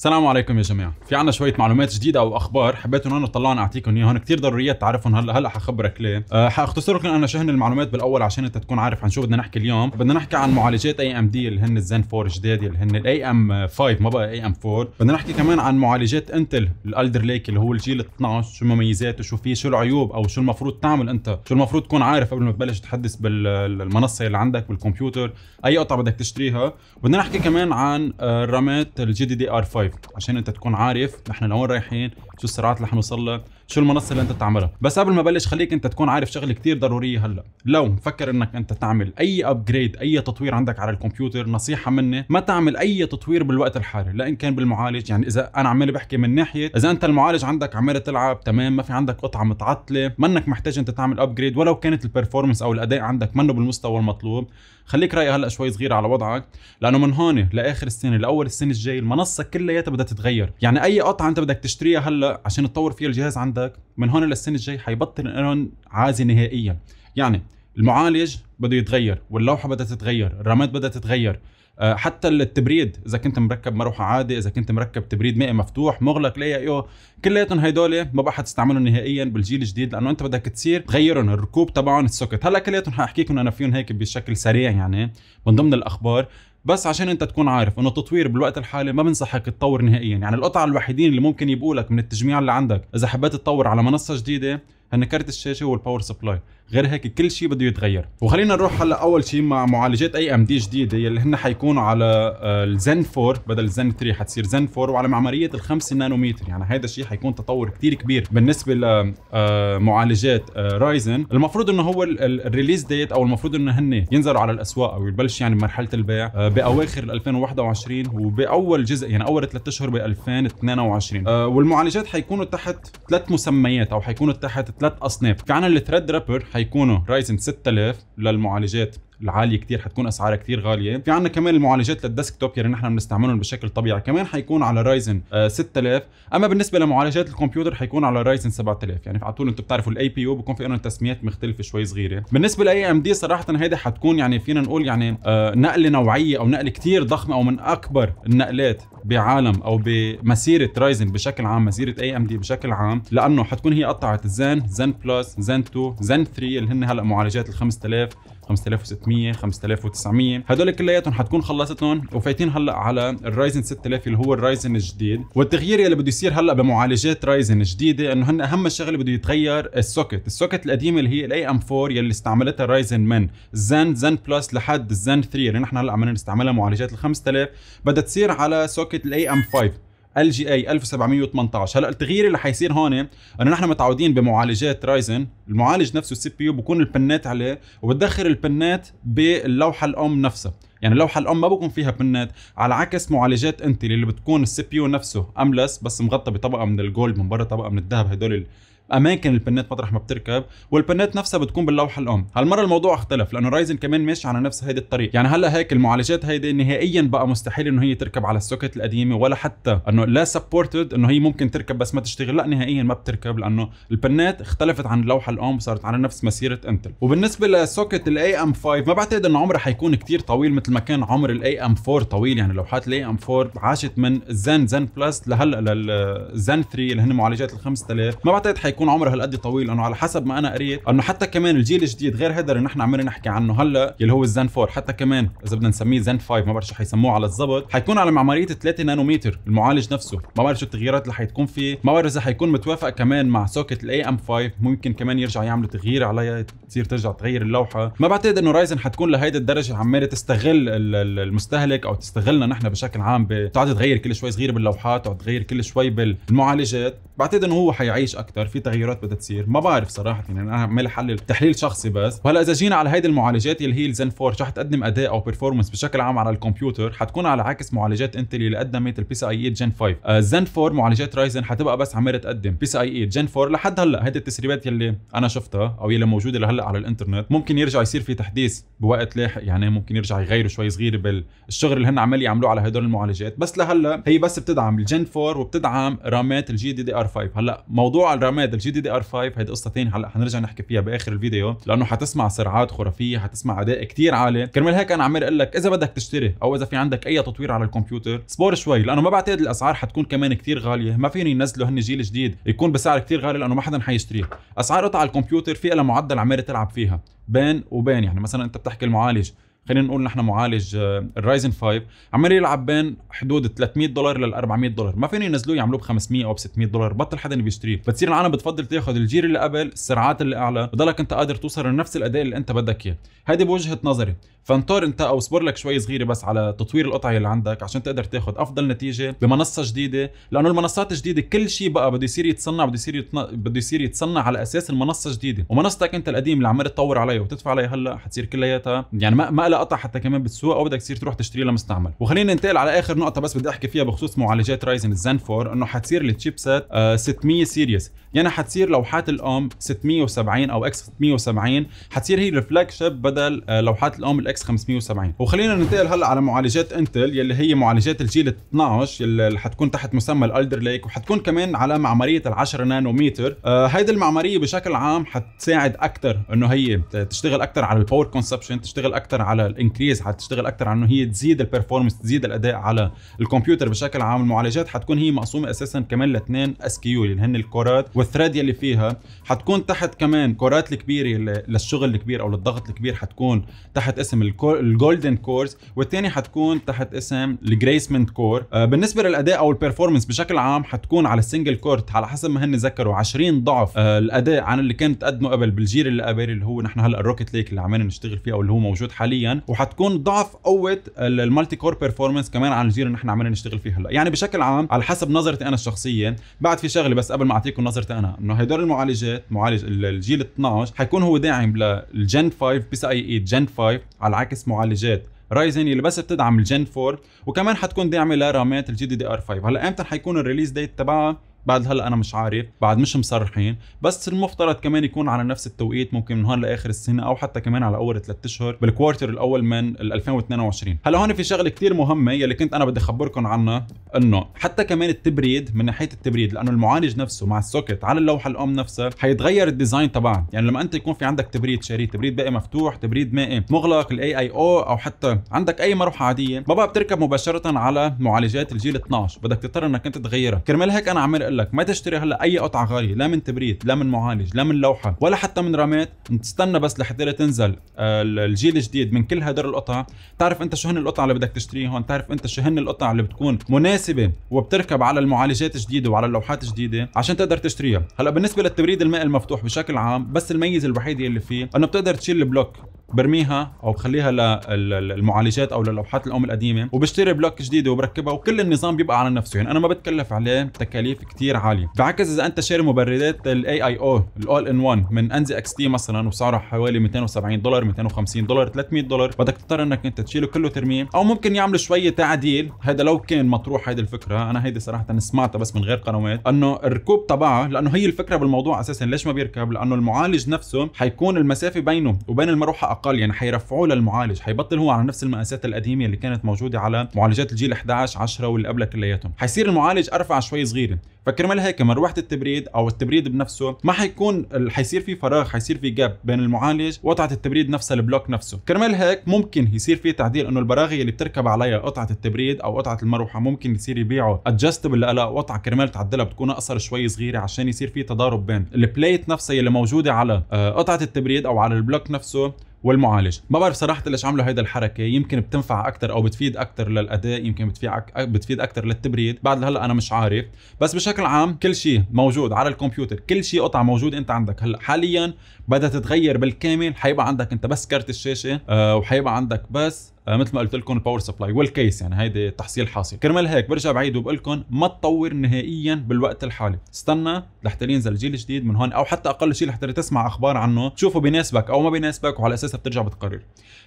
السلام عليكم يا جماعة. في عنا شوية معلومات جديدة أو أخبار حبيت انه أنا طلعنا اعطيكم اياهم كثير ضروريات تعرفهم هلا هلا حخبرك ليه؟ أه حاختصر لكم أنا شو هن المعلومات بالأول عشان أنت تكون عارف. عن شو بدنا نحكي اليوم. بدنا نحكي عن معالجات AMD اللي هن الزن 4 الجداد اللي هن ال AM5 ما بقى AM4 بدنا نحكي كمان عن معالجات Intel ال Alder Lake اللي هو الجيل 12 شو مميزاته؟ شو فيه؟ شو العيوب؟ أو شو المفروض تعمل أنت؟ شو المفروض تكون عارف قبل ما تبلش تحدث بالمنصه اللي عندك بالكمبيوتر؟ أي قطعة بدك تشتريها؟ بدنا نحكي كمان عن الرامات ال GDDR5 عشان انت تكون عارف نحن لوين رايحين شو السرعات اللي حنوصل لها. شو المنصة اللي انت تعملها بس قبل ما بلش خليك انت تكون عارف شغلة كتير ضرورية هلأ. لو مفكر إنك انت تعمل أي upgrade أي تطوير عندك على الكمبيوتر نصيحة مني ما تعمل أي تطوير بالوقت الحالي. لا إن كان بالمعالج. يعني إذا أنا عمال بحكي من ناحية إذا أنت المعالج عندك عمال تلعب تمام ما في عندك قطعة متعطلة منك محتاج أنت تعمل upgrade ولو كانت ال performance أو الأداء عندك منه بالمستوى المطلوب. خليك رايق هلأ شوي صغير على وضعك. لأنه من هون لآخر السنة لأول السنة الجاي المنصة كلياتها بدها تتغير. يعني أي قطعة أنت بدك تشتريها هلأ عشان تطور فيها الجهاز عندك من هون للسنه الجاي حيبطل انهم عازي نهائيا. يعني المعالج بده يتغير واللوحة بدها تتغير الرامات بدها تتغير. آه، حتى التبريد إذا كنت مركب مروحة عادي إذا كنت مركب تبريد مائي مفتوح مغلق ليه إيوه؟ كلياتهم هدول ما بقى حتستعملهم نهائيا بالجيل الجديد لأنه أنت بدك تصير تغيرهم الركوب تبعهم السوكت. هلأ كلياتهم حاحكيكم أنا فيهم هيك بشكل سريع يعني من ضمن الأخبار. بس عشان انت تكون عارف انه التطوير بالوقت الحالي ما بنصحك تطور نهائيا. يعني القطع الوحيدين اللي ممكن يبقوا لك من التجميع اللي عندك إذا حبيت تطور على منصة جديدة هن كارت الشاشة وال power supply غير هيك كل شيء بده يتغير. وخلينا نروح هلا أول شيء مع معالجات AMD جديدة يلي هن حيكونوا على آه، الزن 4 بدل الزن 3 حتصير زن 4 وعلى معمارية ال 5 نانومتر. يعني هذا الشيء حيكون تطور كثير كبير بالنسبة لمعالجات آه، Ryzen آه، المفروض إنه هو ال release date أو المفروض إنه هن ينزلوا على الأسواق أو يبلش يعني مرحلة البيع بأواخر 2021 وبأول جزء يعني أول ثلاث أشهر ب 2022 والمعالجات حيكونوا تحت ثلاث مسميات أو حيكونوا تحت ثلاث أصناف. في عنا ال Threadripper حيكونوا Ryzen 6000 للمعالجات. العالية كثير حتكون أسعارها كثير غالية. في عندنا كمان المعالجات لل desktop يعني نحن بنستعملهم بشكل طبيعي. كمان حيكون على Ryzen 6000 أما بالنسبة لمعالجات الكمبيوتر حيكون على Ryzen 7000 يعني على طول أنتم بتعرفوا ال APU بكون في لهم تسميات مختلفة شوي صغيرة. بالنسبة ل AMD صراحة هيدي حتكون يعني فينا نقول يعني آه نقلة نوعية أو نقلة كثير ضخمة أو من أكبر النقلات بعالم أو بمسيرة Ryzen بشكل عام مسيرة AMD بشكل عام. لأنه حتكون هي قطعه Zen Zen Plus Zen 2 زن 3 اللي هن هلأ معالجات ال 5000 5600 5900 هدول كلياتهم حتكون خلصتهم وفايتين هلأ على ال Ryzen 6000 اللي هو ال Ryzen الجديد. والتغيير اللي بده يصير هلأ بمعالجات Ryzen الجديدة إنه هن أهم شغلة بده يتغير ال socket. ال socket القديمة اللي هي ال AM4 يلي استعملتها Ryzen من Zen Zen Plus لحد الزن 3 اللي نحن هلأ عم نستعملها معالجات ال 5000 بدها تصير على socket ال AM5 LGA 1718 هلا التغيير اللي حيصير هون إنه نحن متعودين بمعالجات Ryzen المعالج نفسه ال CPU بكون ال pins عليه وبتدخل ال pins باللوحة الأم نفسها. يعني اللوحة الأم ما بكون فيها pins على عكس معالجات Intel اللي بتكون ال CPU نفسه أملس بس مغطى بطبقة من ال gold من برا طبقة من الذهب هدول اماكن ال pins مطرح ما بتركب وال pins نفسها بتكون باللوحة الأم. هالمرة الموضوع اختلف لأنه Ryzen كمان ماشي على نفس هيدي الطريق. يعني هلأ هيك المعالجات هيدي نهائيا بقى مستحيل إنه هي تركب على ال socket القديمة ولا حتى إنه لا supported إنه هي ممكن تركب بس ما تشتغل. لأ نهائيا ما بتركب لأنه ال pins اختلفت عن اللوحة الأم وصارت على نفس مسيرة Intel وبالنسبة ل socket ال AM5 ما بعتقد إنه عمرها حيكون كتير طويل مثل ما كان عمر ال AM4 طويل. يعني لوحات ال AM4 عاشت من Zen Zen Plus لهلأ للزن 3 اللي هن معالجات ال 5000 ما بعتقد حيكون عمرها هالقد طويل لأنه على حسب ما أنا قريت إنه حتى كمان الجيل الجديد غير هذا اللي نحن عمالين نحكي عنه هلأ اللي هو الزن 4 حتى كمان إذا بدنا نسميه زن 5 ما بعرف شو حيسموه على الضبط حيكون على معمارية 3 نانومتر المعالج نفسه. ما بعرف شو التغييرات اللي حتكون فيه. ما بعرف إذا حيكون متوافق كمان مع socket ال AM5 ممكن كمان يرجع يعملوا تغيير عليها تصير ترجع تغير اللوحة. ما بعتقد إنه Ryzen حتكون لهيدي الدرجة عمالة تستغل المستهلك أو تستغلنا نحن بشكل عام بتقعد تغير كل شوي صغير باللوحات أو تغير كل شوي بالمعالجات. بعتقد إنه هو حيعيش أكثر في تغيرات بدها تصير؟ ما بعرف صراحة يعني أنا عمال احلل تحليل شخصي بس. وهلأ إذا جينا على هيدي المعالجات اللي هي الزن 4 شو حتقدم اداء أو performance بشكل عام على الكمبيوتر. حتكون على عكس معالجات Intel اللي قدمت ال PCIe Gen 5 الزن 4 معالجات Ryzen حتبقى بس عماله تقدم. PCIe Gen 4 لحد هلأ. هيدي التسريبات يلي أنا شفتها أو يلي موجودة لهلأ على الإنترنت. ممكن يرجع يصير في تحديث بوقت لاحق يعني ممكن يرجع يغيروا شوي صغير بالشغل اللي هن عمال يعملوه على هدول المعالجات. بس لهلأ هي بس بتدعم ال Gen 4 وبتدعم رامات ال GDDR5 هلأ موضوع الرامات ال GDDR5 هيدي قصة ثانية هلأ حنرجع نحكي فيها بآخر الفيديو لأنه حتسمع سرعات خرافية حتسمع أداء كتير عالي. كرمال هيك أنا عمال أقول لك إذا بدك تشتري أو إذا في عندك أي تطوير على الكمبيوتر صبر شوي لأنه ما بعتقد الأسعار حتكون كمان كتير غالية. ما فيهم ينزلوا هن جيل جديد يكون بسعر كتير غالي لأنه ما حدا حيشتريه أسعار قطع الكمبيوتر في لها معدل عماله تلعب فيها بين وبين يعني مثلا أنت بتحكي المعالج. خلينا نقول نحن معالج آه، الرايزن 5 عمال يلعب بين حدود 300 دولار لل 400 دولار. ما فيني ينزلوه يعملوه ب 500 أو ب 600 دولار. بطل حدا بيشتريه بتصير العالم بتفضل تاخذ الجيل اللي قبل السرعات اللي أعلى. بضلك أنت قادر توصل لنفس الأداء اللي أنت بدك إياه. هذه بوجهة نظري. فانطر أنت أو اصبر لك شوي صغيرة بس على تطوير القطع اللي عندك عشان تقدر تاخذ أفضل نتيجة بمنصة جديدة. لأنه المنصات الجديدة كل شيء بقى بده يصير يتصنع بده يصير يتن... بده يصير يتصنع على أساس المنصة الجديدة. ومنصتك أنت القديم اللي عمال تطور عليها وتدفع عليها هلأ حتصير كلياتها. يعني ما ما لها قطع حتى كمان بالسوق أو بدك تصير تروح تشتري لها مستعمل وخلينا ننتقل على آخر نقطة بس بدي أحكي فيها بخصوص معالجات Ryzen ال Zen 4 إنه حتصير ال chipset آه 600 series يعني حتصير لوحات الأم 670 أو X670 حتصير هي ال flagship بدل آه لوحات الأم ال X570 وخلينا ننتقل هلأ على معالجات Intel يلي هي معالجات الجيل 12 اللي حتكون تحت مسمى ال Alder Lake وحتكون كمان على معمارية ال 10 نانومتر آه هيدي المعمارية بشكل عام حتساعد أكثر إنه هي تشتغل أكثر على ال power consumption تشتغل أكثر على ال increase حتشتغل أكثر على إنه هي تزيد ال performance تزيد الأداء على الكمبيوتر بشكل عام. المعالجات حتكون هي مقسومة أساسا كمان لاثنين SKU اللي هن ال cores وال thread يلي فيها حتكون تحت كمان cores الكبيرة للشغل الكبير أو للضغط الكبير حتكون تحت اسم ال Golden Cores والثاني حتكون تحت اسم ال Gracemont Core آه بالنسبة للأداء أو ال performance بشكل عام حتكون على ال single core على حسب ما هن ذكروا 20 ضعف. آه الأداء عن اللي كانت تقدمه قبل بالجيل اللي قبل اللي هو نحن هلأ ال Rocket Lake اللي عمالنا نشتغل فيه أو اللي هو موجود حاليا. وحتكون ضعف قوة ال multi-core performance كمان عن الجيل اللي نحن عمالنا نشتغل فيه هلأ. يعني بشكل عام على حسب نظرتي أنا الشخصية بعد في شغلة بس قبل ما أعطيكم نظرتي أنا إنه هدول المعالجات معالج الجيل 12 حيكون هو داعم لل Gen 5 PCIe 8 Gen 5 على عكس معالجات. رايزن اللي بس بتدعم ال Gen 4 وكمان حتكون داعمة لرامات ال GDDR 5 هلأ إمتى حيكون ال release date تبعها؟ بعد هلا أنا مش عارف بعد مش مصرحين بس المفترض كمان يكون على نفس التوقيت ممكن من هون لآخر السنة أو حتى كمان على أول ثلاث أشهر بال quarter الأول من 2022 هلا هون في شغلة كثير مهمة يلي كنت أنا بدي أخبركم عنها إنه حتى كمان التبريد من ناحية التبريد لأنه المعالج نفسه مع ال socket على اللوحة الأم نفسها حيتغير ال design تبعها يعني لما أنت يكون في عندك تبريد شاري تبريد باقي مفتوح تبريد مائي مغلق ال AIO أو حتى عندك أي مروحة عادية ما بقى بتركب مباشرة على معالجات الجيل 12 بدك تضطر إنك أنت تغيرها. كرمال هيك أنا عمال أقول لك ما تشتري هلأ أي قطعة غالية لا من تبريد لا من معالج لا من لوحة ولا حتى من رامات. تستنى بس لحتى تنزل آه، الجيل الجديد من كل هدول القطع. تعرف أنت شو هن القطع اللي بدك تشتريهم تعرف أنت شو هن القطع اللي بتكون مناسبة وبتركب على المعالجات الجديدة وعلى اللوحات الجديدة عشان تقدر تشتريها. هلأ بالنسبة للتبريد الماء المفتوح بشكل عام بس الميزه الوحيده اللي فيه إنه بتقدر تشيل ال block برميها أو بخليها للمعالجات أو للوحات الأم القديمة وبشتري block جديده وبركبها وكل النظام بيبقى على نفسه. يعني أنا ما بتكلف عليه تكاليف كتير. عاليه بعكس إذا أنت شاري مبردات ال AIO ال all in 1 من NZXT مثلا وسعرها حوالي 270 دولار 250 دولار 300 دولار بدك تضطر إنك أنت تشيله كله ترميه أو ممكن يعملوا شوية تعديل. هذا لو كان مطروح هيدي الفكرة. أنا هيدي صراحة سمعتها بس من غير قنوات. إنه الركوب تبعها لأنه هي الفكرة بالموضوع أساسا ليش ما بيركب؟ لأنه المعالج نفسه حيكون المسافة بينه وبين المروحة أقل يعني حيرفعوه للمعالج حيبطل هو على نفس المقاسات القديمة اللي كانت موجودة على معالجات الجيل 11 10 واللي قبلها كلياتهم. حيصير المعالج أرفع شوي صغيرة. فكرمال هيك مروحه التبريد أو التبريد بنفسه ما حيكون حيصير في فراغ حيصير في gap بين المعالج وقطعة التبريد نفسها ال block نفسه. كرمال هيك ممكن يصير في تعديل إنه البراغي اللي بتركب عليها قطعة التبريد أو قطعة المروحة ممكن يصير يبيعوا adjustable لها قطعة كرمال تعدلها بتكون أقصر شوي صغيرة عشان يصير في تضارب بين ال plate نفسها اللي موجودة على آه، قطعة التبريد أو على ال block نفسه والمعالج ما بعرف صراحة ليش عملوا هيدا الحركة. يمكن بتنفع أكثر أو بتفيد أكثر للأداء يمكن بتفيد بتفيد أكثر للتبريد. بعد هلا أنا مش عارف. بس بشكل عام كل شيء موجود على الكمبيوتر. كل شيء قطع موجود أنت عندك. هلأ حاليا بدها تتغير بالكامل حيبقى عندك انت بس كارت الشاشة أه وحيبقى عندك بس آه، مثل ما قلت لكم ال power supply وال case يعني هيدي تحصيل حاصل. كرمال هيك برجع بعيد وبقول لكم ما تطور نهائيا بالوقت الحالي. استنى لحتى ينزل جيل جديد من هون أو حتى أقل شيء لحتى تسمع أخبار عنه تشوفه بيناسبك أو ما بيناسبك وعلى أساسها بترجع بتقرر.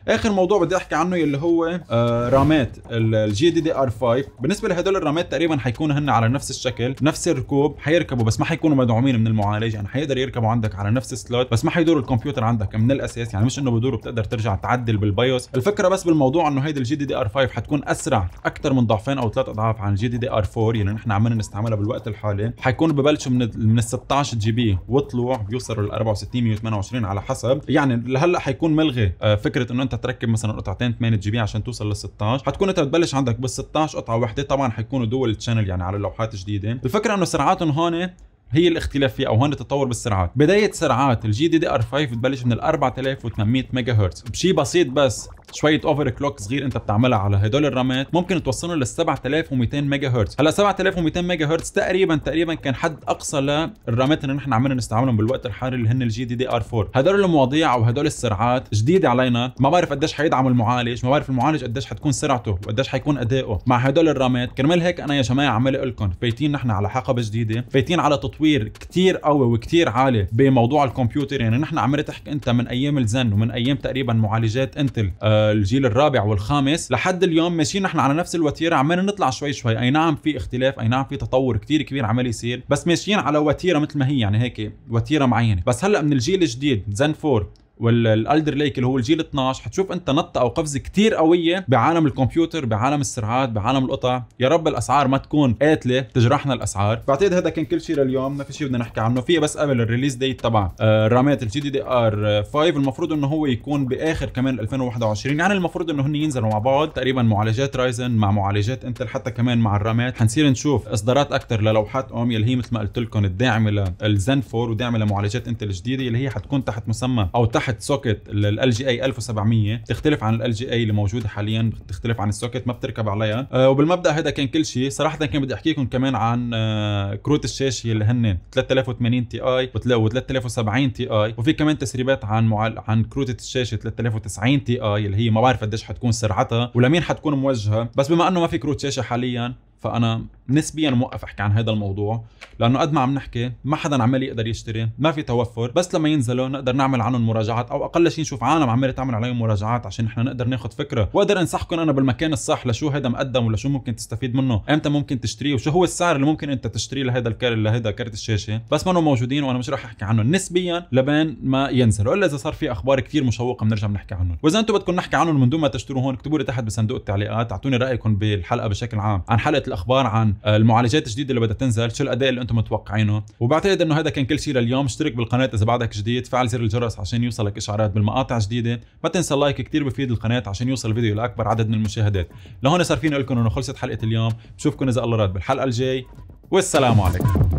آخر موضوع بدي أحكي عنه اللي هو آه رامات ال GDDR 5 بالنسبة لهدول الرامات تقريبا حيكونوا هن على نفس الشكل نفس الركوب حيركبوا بس ما حيكونوا مدعومين من المعالج يعني حيقدر يركبوا عندك على نفس ال slot بس ما حيدور الكمبيوتر عندك من الأساس يعني مش إنه بدور بتقدر ترجع تعدل بال BIOS. الفكرة بس بالموضوع الموضوع انه هيدي ال GDDR 5 حتكون أسرع أكثر من ضعفين أو ثلاث أضعاف عن ال GDDR 4 يعني نحن عمالنا نستعملها بالوقت الحالي. حيكونوا ببلشوا من من ال 16 GB وطلوع بيوصلوا ل 64 128 على حسب. يعني لهلأ حيكون ملغي آه، فكرة إنه أنت تركب مثلا قطعتين 8 GB عشان توصل لل 16 حتكون أنت بتبلش عندك بال 16 قطعة واحدة طبعا حيكونوا dual channel يعني على لوحات جديدة. الفكرة إنه سرعاتهم هون هي الاختلاف فيه أو هون التطور بالسرعات بداية سرعات ال GDDR 5 بتبلش من ال 4800 ميجا هرتز بشيء بسيط بس شوية overclock صغير انت بتعملها على هدول الرامات ممكن توصلهم لل 7200 ميجا هرتز هلا 7200 ميجا هرتز تقريبا تقريبا كان حد أقصى للرامات اللي نحن عمالنا نستعملهم بالوقت الحالي اللي هن ال GDDR 4 هدول المواضيع أو هدول السرعات جديدة علينا. ما بعرف قديش حيدعم المعالج ما بعرف المعالج قديش حتكون سرعته وقديش حيكون اداؤه مع هدول الرامات كرمال هيك أنا يا جماعة عمال أقول لكم فايتين نحن على حقبة جديدة فايتين على تطوير كتير قوي وكتير عالي بموضوع الكمبيوتر. يعني نحن عمال تحكي انت من أيام الزن ومن أيام تقريبا معالجات إنتل آه الجيل الرابع والخامس. لحد اليوم ماشيين نحن على نفس الوتيرة عمالنا نطلع شوي شوي. أي نعم في اختلاف أي نعم في تطور كتير كبير عمال يصير بس ماشيين على وتيرة مثل ما هي يعني هيك وتيرة معينة. بس هلأ من الجيل الجديد زن 4 وال Alder Lake اللي هو الجيل 12 حتشوف أنت نطة أو قفزة كتير قوية بعالم الكمبيوتر بعالم السرعات بعالم القطع. يا رب الأسعار ما تكون قاتلة تجرحنا الأسعار. بعتقد هذا كان كل شيء لليوم ما في شيء بدنا نحكي عنه. في بس قبل ال release date تبع آه، الرامات ال GDDR 5 المفروض إنه هو يكون بآخر كمان 2021 يعني المفروض إنه هن ينزلوا مع بعض تقريبا معالجات رايزن مع معالجات إنتل حتى كمان مع الرامات. حنصير نشوف إصدارات أكثر للوحات الأم اللي هي مثل ما قلت لكم الداعمة للزن 4 وداعمة لمعالجات إنتل الجديدة اللي هي حتكون تحت مسمى أو تحت socket LGA 1700 تختلف عن LGA اللي موجودة حاليا بتختلف عن ال socket ما بتركب عليها. أه وبالمبدأ هذا كان كل شيء. صراحة كان بدي احكي لكم كمان عن أه كروت الشاشة اللي هن 3080 Ti و 3070 Ti وفي كمان تسريبات عن معال... عن كروت الشاشة 3090 Ti اللي هي ما بعرف قديش حتكون سرعتها ولمين حتكون موجهة. بس بما إنه ما في كروت شاشة حاليا فأنا نسبيا موقف أحكي عن هذا الموضوع لأنه قد ما عم نحكي ما حدا عمال يقدر يشتري ما في توفر بس لما ينزلوا نقدر نعمل عنهم مراجعات أو أقل شيء نشوف عالم عماله تعمل عليهم مراجعات عشان إحنا نقدر ناخذ فكرة. وأقدر أنصحكم أنا بالمكان الصح لشو هذا مقدم ولا شو ممكن تستفيد منه. إمتى ممكن تشتريه وشو هو السعر اللي ممكن أنت تشتريه لهذا الكارت لهذا كارت الشاشة. بس ما موجودين وأنا مش راح أحكي عنهم نسبيا لبين ما ينزلوا الا إذا صار في أخبار كثير مشوقة بنرجع بنحكي عنهم. وإذا أنتم بدكم نحكي عنهم من دون ما تشتروا هون اكتبوا لي تحت بصندوق التعليقات أعطوني رأيكم بالحلقة بشكل عام عن حلقة الأخبار عن المعالجات الجديدة اللي بدها تنزل شو الأداء اللي أنتم متوقعينه؟ وبعتقد إنه هذا كان كل شيء لليوم. اشترك بالقناة إذا بعدك جديد فعل زر الجرس عشان يوصلك إشعارات بالمقاطع الجديدة. ما تنسى اللايك كثير بفيد القناة عشان يوصل الفيديو لأكبر عدد من المشاهدات. لهون صار فينا لكم إنه خلصت حلقة اليوم. بشوفكم إذا الله راد بالحلقة الجاي. والسلام عليكم.